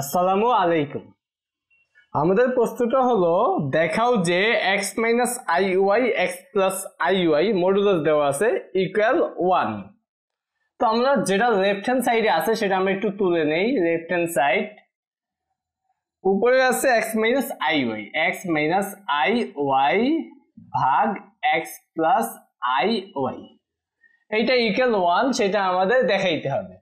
আসসালামু আলাইকুম। আমাদের প্রশ্নটা হলো, দেখাও যে x minus i y x plus i y modulus দেওয়া আছে ইকুয়াল ওয়ান তো আমরা যেটা লেফট হ্যান্ড সাইডে আছে, সেটা আমরা একটু তুলে নেই। লেফট হ্যান্ড সাইড উপরে আছে x minus i y x minus i y ভাগ এক্স প্লাস আই ওয়াই এইটা ইকুয়াল ওয়ান সেটা আমাদের দেখাইতে হবে।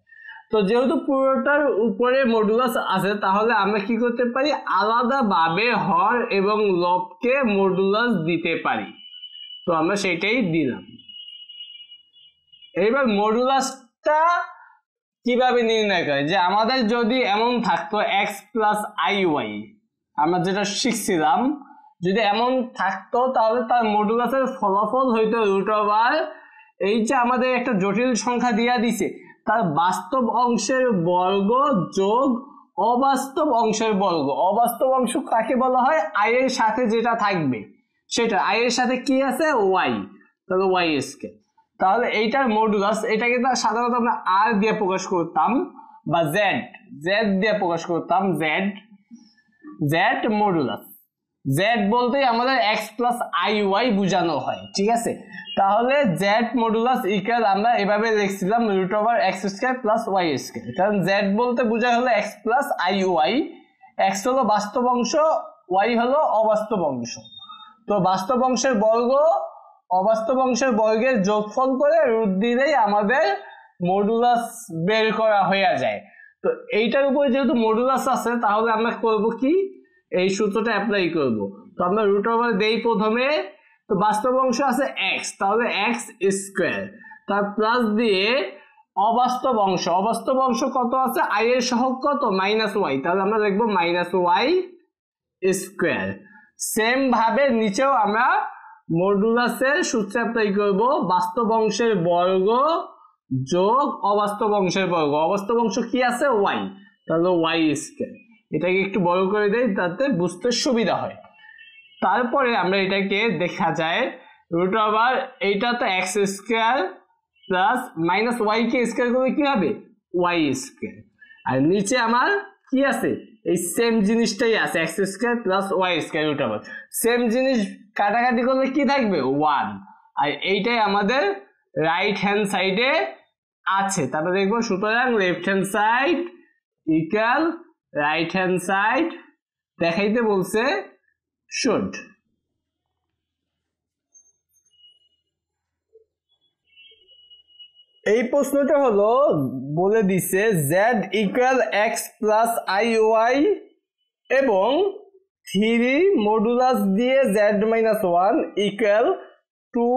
তো যেহেতু পুরোটার উপরে মডুলাস আছে, তাহলে আমরা কি করতে পারি? আলাদাভাবে হর এবং লবকে মডুলাস দিতে পারি। তো আমরা সেটাই দিলাম। এইবার মডুলাসটা কীভাবে নির্ণয় করে? যে আমাদের যদি এমন থাকতো এক্স প্লাস আই ওয়াই আমরা যেটা শিখছিলাম, যদি এমন থাকতো, তাহলে তার মডুলাসের ফলাফল হইতো রুট ওভার এই যে আমাদের একটা জটিল সংখ্যা দিয়া দিছে। তার বাস্তব অংশের বর্গ যোগ অবাস্তব অংশের বর্গ। অবাস্তব অংশ কাকে বলা হয়? আই এর সাথে যেটা থাকবে, সেটা। আই এর সাথে কি আছে? ওয়াই তাহলে ওয়াই এসকে তাহলে এইটার মডুলাস এটাকে সাধারণত আমরা আর দিয়ে প্রকাশ করতাম বা জেড জেড দিয়ে প্রকাশ করতাম জেড জেড মডুলাস জেড বলতেই আমাদের এক্স প্লাস আই ওয়াই বোঝানো হয়, ঠিক আছে? তাহলে জেড মডুলাস ইকাল আমরা এভাবে লিখছিলাম root over x square plus y square কারণ জেড বলতে বোঝায় হলো x plus i y x হলো বাস্তব অংশ ওয়াই হলো অবাস্তব অংশ। তো বাস্তব অংশের বর্গ, অবাস্তব অংশের বর্গের যোগফল করে রুট দিলেই আমাদের মডুলাস বের করা হয়ে যায়। তো এইটার উপরে যেহেতু মডুলাস আছে, তাহলে আমরা করব কি? এই সূত্রটা অ্যাপ্লাই করব। তো আমরা রুট ওভার দেই প্রথমে, তো বাস্তব অংশ আছে এক্স তাহলে এক্স স্কোয়ার তার প্লাস দিয়ে অবাস্তব অংশ অবাস্তব অংশ কত আছে? আই এর সহগ কত? মাইনাস ওয়াই তাহলে আমরা লিখব মাইনাস ওয়াই স্কোয়ার সেম ভাবে নিচেও আমরা মডুলাসের সূত্র অ্যাপ্লাই করব, বাস্তব অংশের বর্গ যোগ অবাস্তব অংশের বর্গ। অবাস্তব অংশ কি আছে? ওয়াই তাহলে ওয়াই স্কোয়ার এটাকে একটু বড় করে দেয় তাতে বুঝতে সুবিধা হয়। তারপরে আমরা এটাকে দেখা যায় রুট ওভার এইটা তো x square plus minus y কে স্কোয়ার করলে কি হবে ওয়াই স্কোয়ার আর নিচে আমার কি আছে? এই সেম জিনিসটাই আছে x square plus y square root over same জিনিস কাটাকাটি করলে কি থাকবে? ওয়ান আর এইটাই আমাদের রাইট হ্যান্ড সাইডে আছে। তারপরে দেখব, সুতরাং left hand side equal right hand side দেখাইতে বলছে শুড এই প্রশ্নটা হলো, বলে দিছে z equal x plus i y এবং থ্রি মডুলাস দিয়ে z minus one equal two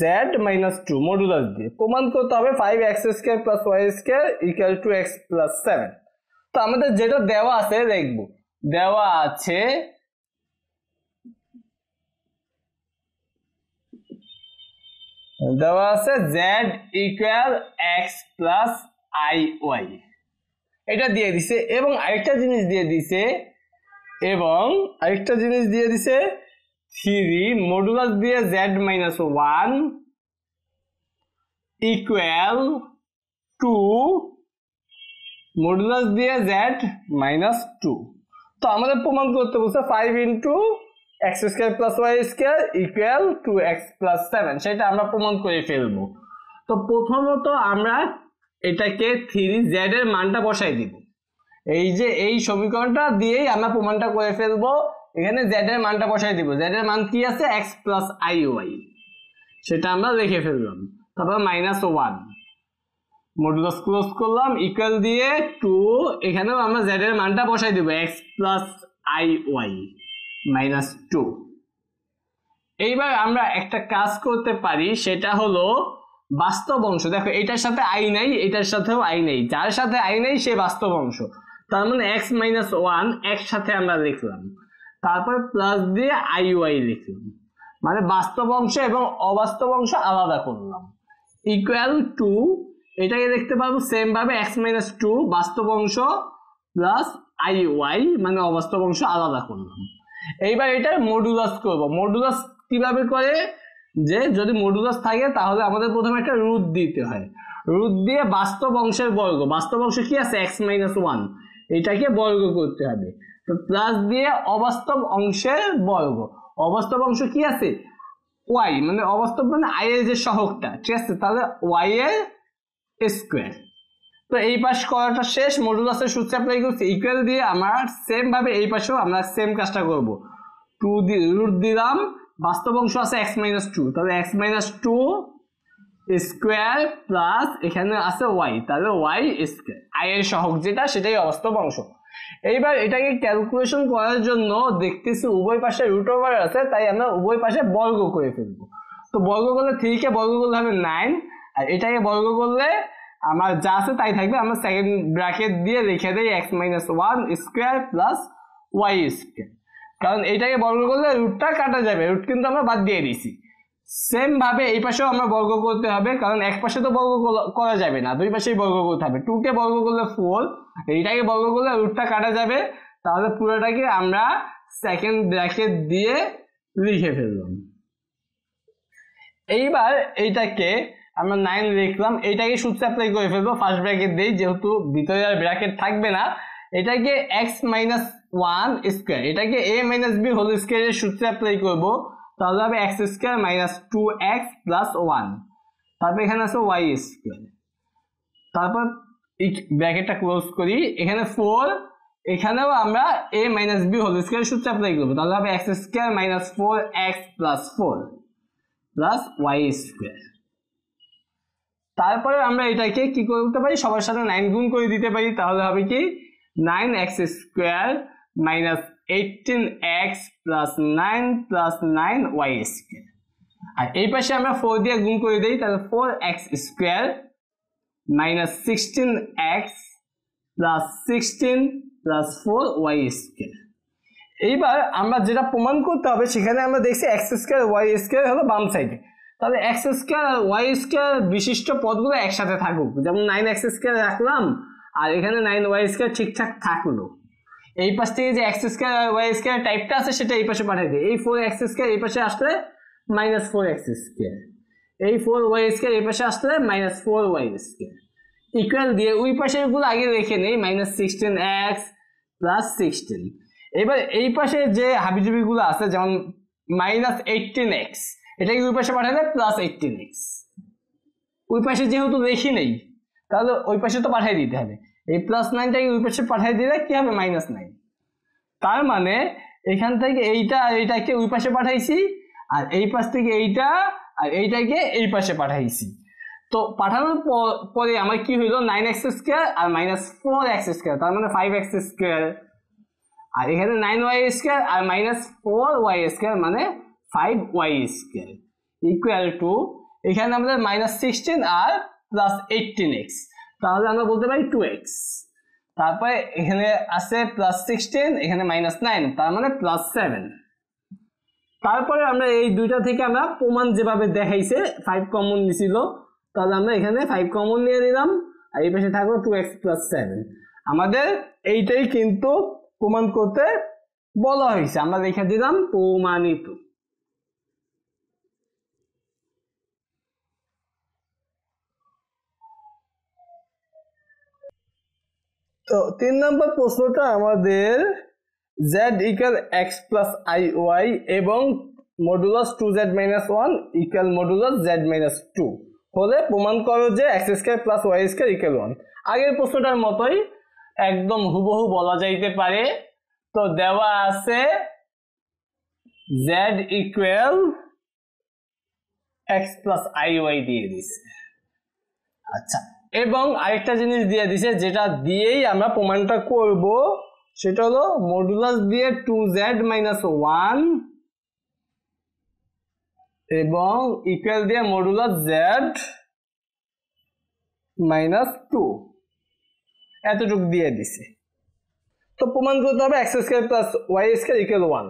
z minus two modulus দিয়ে। প্রমাণ করতে হবে five x square plus y square equal two x plus seven তো আমাদের যেটা দেওয়া আছে, দেখব। দেওয়া আছে দেওয়া আছে z equal x plus i y এটা দিয়ে দিছে এবং আরেকটা জিনিস দিয়ে দিছে এবং আরেকটা জিনিস দিয়ে দিছে থ্রি মডুলাস দিয়ে z minus one equal two modulus দিয়ে জেড মাইনাস টু তো আমাদের প্রমাণ করতে বলছে five into x square plus y square equal two x plus seven সেটা আমরা প্রমাণ করে ফেলব। তো প্রথমত আমরা এটাকে থ্রি জেড এর মানটা বসাই দিব। এই যে এই সমীকরণটা দিয়েই আমরা প্রমাণটা করে ফেলব। এখানে জেড এর মানটা বসাই দিব। জেড এর মান কি আছে? এক্স প্লাস আই ওয়াই সেটা আমরা লিখে ফেললাম। তারপর মাইনাস ওয়ান মডুলাস ক্লোজ করলাম ইকুয়াল দিয়ে টু এখানেও আমরা জেড এর মানটা বসাই দিব x plus i y minus two এইবার আমরা একটা কাজ করতে পারি, সেটা হলো বাস্তব অংশ। দেখো, এটার সাথে আই নাই, এটার সাথেও আই নেই। যার সাথে আই নেই, সে বাস্তব অংশ। তার মানে এক্স মাইনাস ওয়ান একসাথে আমরা লিখলাম। তারপর প্লাস দিয়ে আই ওয়াই লিখলাম। মানে বাস্তব অংশ এবং অবাস্তব অংশ আলাদা করলাম। ইকুয়াল টু এটাকে দেখতে পাবো সেম ভাবে এক্স মাইনাস টু বাস্তব অংশ প্লাস আই ওয়াই মানে অবাস্তব অংশ আলাদা করলাম। এইবার এটার মডুলাস করব। মডুলাস কীভাবে করে? যে যদি মডুলাস থাকে, তাহলে আমাদের প্রথমে একটা রুট দিতে হয়। রুট দিয়ে বাস্তব অংশের বর্গ। বাস্তব অংশ কি আছে? এক্স মাইনাস ওয়ান এটাকে বর্গ করতে হবে। তো প্লাস দিয়ে অবাস্তব অংশের বর্গ। অবাস্তব অংশ কি আছে? ওয়াই মানে অবাস্তব মানে আই এর যে সহগটা, ঠিক আছে? তাহলে ওয়াই এর স্কোয়ার। তো এই পাশ করাটা শেষ মডুলাসের সূত্রে অ্যাপ্লাই করছি। ইকুয়াল দিয়ে আমার সেম ভাবে এই পাশেও আমরা সেম কাজটা করব। টু দি রুট দিলাম, বাস্তব অংশ আছে এক্স মাইনাস টু তাহলে x minus two square plus এখানে আছে ওয়াই তাহলে ওয়াই স্কোয়ার আই এর সহগ যেটা, সেটাই অবাস্তব অংশ। এইবার এটাকে ক্যালকুলেশন করার জন্য দেখতেছি উভয় পাশে রুট ওভার আছে, তাই আমরা উভয় পাশে বর্গ করে ফেলব। তো বর্গ করলে থ্রি কে বর্গ করলে হবে নাইন আর এটাকে বর্গ করলে আমার যা আছে তাই থাকবে। আমরা সেকেন্ড ব্র্যাকেট দিয়ে লিখে দেই x minus one square plus y square কারণ এটাকে বর্গ করলে রুটটা কাটা যাবে। রুট কিন্তু আমরা বাদ দিয়ে দিছি সেম ভাবে এই পাশেও আমরা বর্গ করতে হবে, কারণ এক পাশে তো বর্গ করা যাবে না। দুই পাশেই বর্গ করতে হবে। টু কে বর্গ করলে ফোর এইটাকে বর্গ করলে রুটটা কাটা যাবে। তাহলে পুরোটাকে আমরা সেকেন্ড ব্র্যাকেট দিয়ে লিখে ফেললাম। এইবার এইটাকে আমরা নাইন লিখলাম এইটাকে সূত্রে অ্যাপ্লাই করে ফেলব। ফার্স্ট ব্র্যাকেট দিই, যেহেতু ভিতরে আর ব্র্যাকেট থাকবে না। এটাকে এক্স মাইনাস ওয়ান স্কোয়ার এটাকে এ মাইনাস বি হোল স্কোয়ারের সূত্রে অ্যাপ্লাই করব। তাহলে হবে x square minus two x plus one তারপর এখানে আছে ওয়াই স্কোয়ার তারপর ব্র্যাকেটটা ক্লোজ করি। এখানে ফোর এখানেও আমরা a minus b whole square সূত্রে অ্যাপ্লাই করব। তাহলে হবে x square minus four x plus four plus y square তারপরে আমরা এটাকে কি করতে পারি? সবার সাথে নাইন গুণ করে দিতে পারি। তাহলে হবে কি? Nine x square minus eighteen x plus nine plus nine y square আর এই পাশে আমরা ফোর দিয়ে গুণ করে দিই, তাহলে four x square minus sixteen x plus sixteen plus four y square এইবার আমরা যেটা প্রমাণ করতে হবে, সেখানে আমরা দেখছি এক্স স্কোয়ার ওয়াই স্কোয়ার হলো বাম সাইডে তাহলে এক্স স্কোয়ার আর ওয়াই স্কোয়ার বিশিষ্ট পদগুলো একসাথে থাকুক। যেমন নাইন এক্স স্কোয়ার রাখলাম, আর এখানে নাইন ওয়াই স্কোয়ার ঠিকঠাক থাকল। এই পাশ থেকে যে এক্স স্কোয়ার আর ওয়াই স্কোয়ার টাইপটা আছে, সেটা এই পাশে পাঠিয়ে দিই। এই ফোর এক্স স্কোয়ার এই পাশে আসলে মাইনাস ফোর এক্স স্কোয়ার এই ফোর ওয়াই স্কোয়ার এই পাশে আসলে minus four y square equal দিয়ে ওই পাশেরগুলো আগে রেখে নেই minus sixteen x plus sixteen এবার এই পাশে যে হাবিজুবিগুলো আছে, যেমন মাইনাস এইটিন এক্স এটাকে ওই পাশে পাঠালে প্লাস এইটিন এক্স ওই পাশে যেহেতু রেখি নেই, তাহলে ওই পাশে তো পাঠিয়ে দিতে হবে। এই প্লাস নাইনটাকে ওই পাশে পাঠিয়ে দিলে কি হবে? মাইনাস নাইন তার মানে এখান থেকে এইটা আর এইটাকে ওই পাশে পাঠাইছি, আর এই পাশ থেকে এইটা আর এইটাকে এই পাশে পাঠাইছি। তো পাঠানোর পরে আমার কি হইল? নাইন এক্স স্কোয়ার আর মাইনাস ফোর এক্স স্কোয়ার তার মানে ফাইভ এক্স স্কোয়ার আর এখানে নাইন ওয়াই স্কোয়ার আর মাইনাস ফোর ওয়াই স্কোয়ার মানে five y square equal two এখানে আমাদের মাইনাস সিক্সটিন আর প্লাস এইটিন এক্স তাহলে আমরা বলতে পারি টু এক্স তারপরে এখানে আছে প্লাস সিক্সটিন এখানে মাইনাস নাইন তার মানে প্লাস সেভেন তারপরে আমরা এই দুইটা থেকে আমরা প্রমাণ যেভাবে দেখাইছে ফাইভ কমন নিছিল, তাহলে আমরা এখানে ফাইভ কমন নিয়ে নিলাম, আর এই পাশে থাকল টু এক্স প্লাস সেভেন আমাদের এইটাই কিন্তু প্রমাণ করতে বলা হয়েছে। আমরা লিখে দিলাম প্রমাণিত। তো তিন নম্বর প্রশ্নটা আমাদের z equal x plus i y এবং modulus two z minus one equal modulus z minus two হলে প্রমাণ করো যে x square plus y square equal one আগের প্রশ্নটার মতোই একদম হুবহু বলা যাইতে পারে। তো দেওয়া আছে z equal x plus i y দিয়ে দিছে। আচ্ছা এবং আরেকটা জিনিস দিয়ে দিছে, যেটা দিয়েই আমরা প্রমাণটা করব, সেটা হলো মডুলাস দিয়ে টু জেড মাইনাস ওয়ান এবং ইকুয়াল দিয়ে মডুলাস জেড মাইনাস টু এতটুকু দিয়ে দিছে। তো প্রমাণ করতে হবে x square plus y square equal one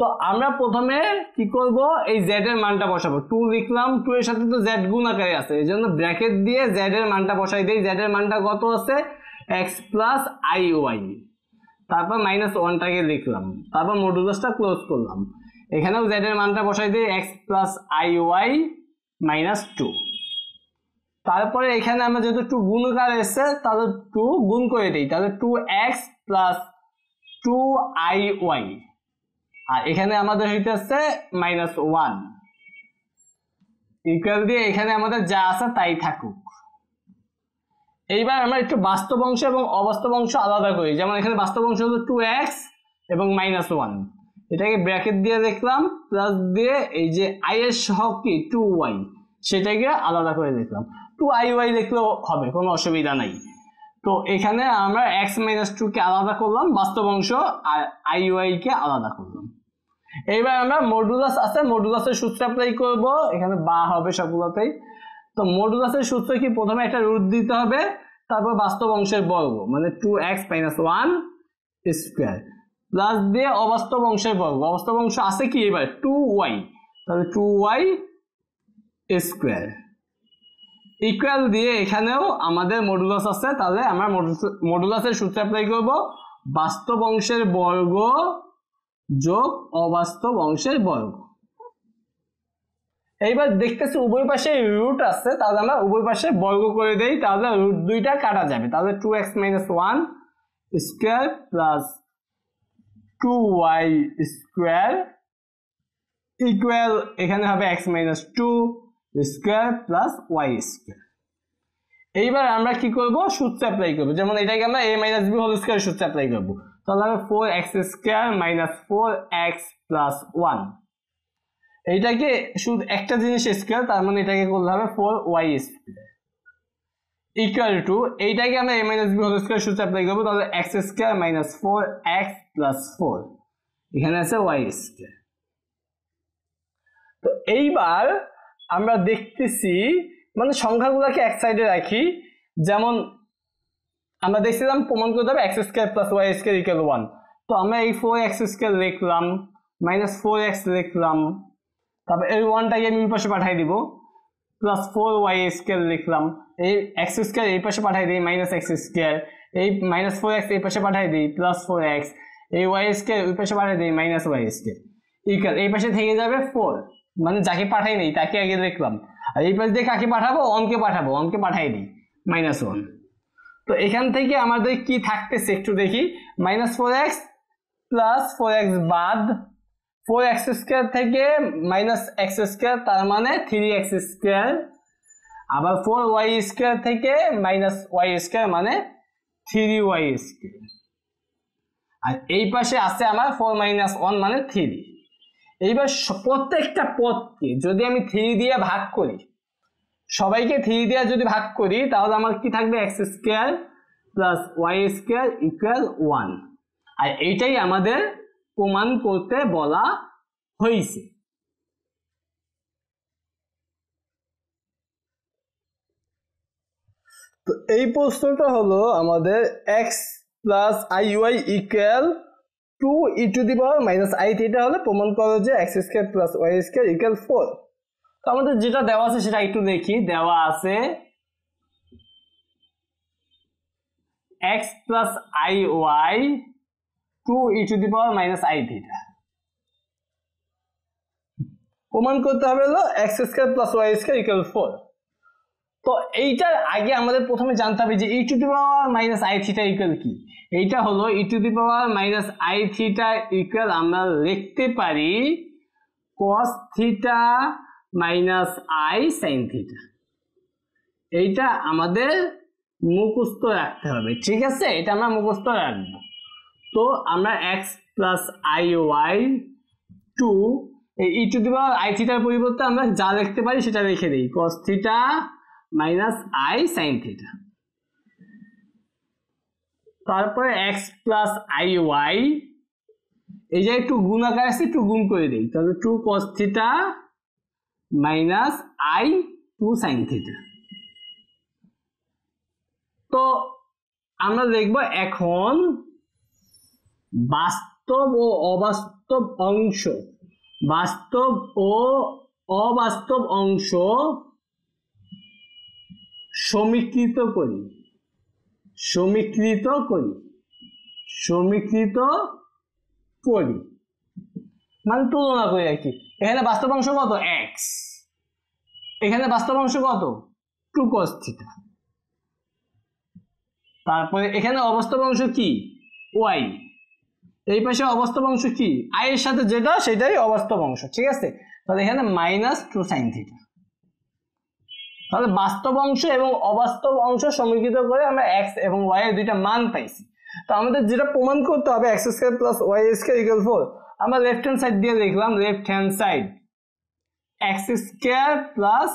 তো আমরা প্রথমে কি করব? এই জেড এর মানটা বসাবো। টু লিখলাম টু এর সাথে তো জেড গুণ আকারে আছে। এই জন্য ব্র্যাকেট দিয়ে জেড এর মানটা বসাই দিই। জেড এর মানটা কত আছে? এক্স প্লাস আই ওয়াই তারপর মাইনাস ওয়ানটাকে লিখলাম। তারপর মডুলাসটা ক্লোজ করলাম। এখানেও জেড এর মানটা বসাই দিই। X plus i y minus two তারপরে এখানে আমরা যেহেতু টু গুণকার এসছে, তাহলে টু গুণ করে দিই। তাহলে two x plus two i y আর এখানে আমাদের হইতেছে মাইনাস ওয়ান ইকুয়াল দিয়ে এখানে আমাদের যা আছে তাই থাকুক। এইবার আমরা একটু বাস্তব অংশ এবং অবাস্তব অংশ আলাদা করি। যেমন এখানে বাস্তব অংশ হলো টু এক্স এবং মাইনাস ওয়ান এটাকে ব্র্যাকেট দিয়ে দেখলাম প্লাস দিয়ে এই যে আই এর সহ কি? টু ওয়াই সেটাকে আলাদা করে দেখলাম। টু আই ওয়াই দেখলেও হবে, কোনো অসুবিধা নাই। তো এখানে আমরা এক্স মাইনাস টু কে আলাদা করলাম, বাস্তব অংশ, আর আই ওয়াই কে আলাদা করলাম। এইবার আমরা মডুলাস আছে মডুলাসের সূত্র অ্যাপ্লাই করব। এখানে বা হবে সবগুলোতেই। তো মডুলাসের সূত্র কি? প্রথমে একটা রুট দিতে হবে, তারপর বাস্তব অংশের বর্গ মানে two x minus one square plus দিয়ে অবাস্তব অংশের বর্গ। অবাস্তব অংশ আছে কি এবার? টু ওয়াই তাহলে টু ওয়াই স্কোয়ার ইকুয়াল দিয়ে এখানেও আমাদের মডুলাস আছে, তাহলে আমরা মডুলাসের সূত্র অ্যাপ্লাই করব। বাস্তব অংশের বর্গ যোগ অবাস্তব অংশের বর্গ। এইবার দেখতেছি উভয় পাশে রুট আছে, তাহলে আমরা উভয় পাশে বর্গ করে দেই, তাহলে রুট দুইটা কাটা যাবে। তাহলে two x minus one square plus two y square equal এখানে হবে x minus two square plus y square এইবার আমরা কি করব? সূত্র অ্যাপ্লাই করব। যেমন এটাকে আমরা a minus b whole square সূত্র অ্যাপ্লাই করব। তাহলে four x square minus four x plus one এইটাকে শুধু একটা জিনিস স্কোয়ার তার মানে এটাকে করলে হবে ফোর ওয়াই স্কোয়ার টু এইটাকে আমরা a minus b whole square সূত্র অ্যাপ্লাই করব, তাহলে x square minus four x plus four এখানে আছে ওয়াই স্কোয়ার তো এইবার আমরা দেখতেছি মানে সংখ্যাগুলোকে এক সাইডে রাখি, যেমন আমরা দেখছিলাম প্রমাণ করতে হবে x square plus y square equal one তো আমরা এই ফোর এক্স স্কোয়ার লিখলাম মাইনাস ফোর এক্স লিখলাম, তারপর এই ওয়ানটাকে আমি পাশে পাঠিয়ে দিব প্লাস ফোর ওয়াই স্কোয়ার লিখলাম, এই এক্স স্কোয়ার এই পাশে পাঠিয়ে দিই মাইনাস এক্স স্কোয়ার এই মাইনাস ফোর এক্স এই পাশে পাঠিয়ে দিই প্লাস ফোর এক্স এই ওয়াই স্কোয়ার ওই পাশে পাঠিয়ে দিই মাইনাস ওয়াই স্কোয়ার ইকুয়াল এই পাশে থেকে যাবে ফোর মানে যাকে পাঠাই নেই তাকে আগে দেখলাম আর এই পাশ দিয়ে কাকে পাঠাবো? অনকে পাঠাবো অনকে পাঠাই দিই মাইনাস ওয়ান তো এখান থেকে আমাদের কি থাকতেছে একটু দেখি। Minus four x plus four x বাদ। ফোর এক্স স্কোয়ার থেকে মাইনাস এক্স স্কোয়ার তার মানে থ্রি এক্স স্কোয়ার আবার ফোর ওয়াই স্কোয়ার থেকে মাইনাস ওয়াই স্কোয়ার মানে থ্রি ওয়াই স্কোয়ার আর এই পাশে আছে আমার ফোর মাইনাস ওয়ান মানে থ্রি এইবার প্রত্যেকটা পদকে যদি আমি থ্রি দিয়ে ভাগ করি সবাইকে থ্রি দিয়ে যদি ভাগ করি, তাহলে আমার কি থাকবে? X square plus y square equal one আর এইটাই আমাদের প্রমাণ করতে বলা হয়েছে। তো এই প্রশ্নটা হলো আমাদের x plus i y equal two e to the power minus i theta হলে প্রমাণ করো যে x square plus y square equal four তো আমাদের যেটা দেওয়া আছে সেটা একটু দেখি। দেওয়া আছে x plus i y two e to the power minus i theta প্রমাণ করতে হবে হলো x square plus y square equal four তো এইটার আগে আমাদের প্রথমে জানতে হবে যে e to the power minus i theta equal কি? এইটা হলো e to the power minus i theta equal আমরা লিখতে পারি cos theta minus i sine theta এইটা আমাদের মুখস্থ রাখতে হবে, ঠিক আছে? এটা আমরা মুখস্থ রাখব। তো আমরা x plus i y two e to the power i থিটার পরিবর্তে আমরা যা লিখতে পারি সেটা লিখে দিই। Cos theta minus i sine theta তারপরে এক্স প্লাস আই ওয়াই এই যে একটু গুণ আকার আছে, একটু গুণ করে দিই। তাহলে two cos theta minus i two sine theta তো আমরা দেখব এখন বাস্তব ও অবাস্তব অংশ। বাস্তব ও অবাস্তব অংশ সমীকৃত করি। সমীকৃত করি। সমীকৃত করি। মানে তুলনা করি আর কি। এখানে বাস্তব অংশ কত? এক্স এখানে বাস্তব অংশ কত? টু কস তারপরে এখানে অবাস্তব অংশ কি? ওয়াই। এই পাশে অবাস্তব অংশ কি? আই এর সাথে যেটা, সেটাই অবাস্তব অংশ, ঠিক আছে? তাহলে এখানে মাইনাস টু সাইন থিটা তাহলে বাস্তব অংশ এবং অবাস্তব অংশ সমীকৃত করে আমরা এক্স এবং ওয়াই এর দুইটা মান পাইছি। তো আমাদের যেটা প্রমাণ করতে হবে x square plus y square equal four আমরা লেফট হ্যান্ড সাইড দিয়ে লিখলাম left hand side x square plus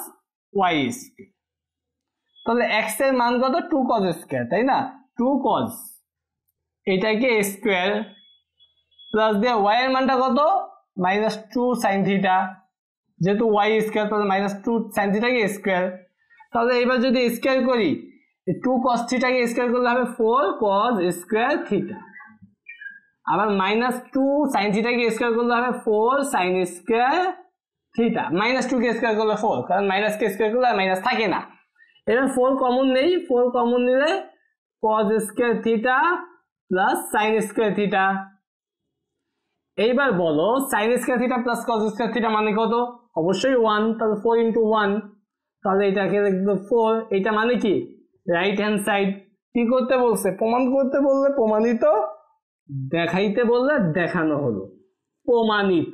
y square তাহলে এক্সের মান কত? টু কজ স্কোয়ার তাই না? টু কজ এটাকে স্কোয়ার প্লাস দিয়ে ওয়াই এর মানটা কত? মাইনাস টু সাইন থিটা যেহেতু ওয়াই স্কোয়ার তাহলে মাইনাস টু সাইন থিটাকে স্কোয়ার তাহলে এবার যদি স্কোয়ার করি টু কস থিটাকে স্কোয়ার করলে হবে ফোর কজ স্কোয়ার থিটা আবার মাইনাস টু সাইন থিটাকে স্কোয়ার করলে হবে four sine square theta minus two কে স্কোয়ার করলে ফোর কারণ মাইনাস কে স্কোয়ার করলে মাইনাস থাকে না। এবার ফোর কমন নেই ফোর কমন নিলে cos square theta plus sine square theta এইবার বলো sine square theta plus cos square theta মানে কত? অবশ্যই ওয়ান তাহলে ফোর ইন্টু ওয়ান তাহলে এটাকে লিখব ফোর এটা মানে কি? রাইট হ্যান্ড সাইড কি করতে বলছে? প্রমাণ করতে বললে প্রমাণিত, দেখাইতে বললে দেখানো হলো। প্রমাণিত।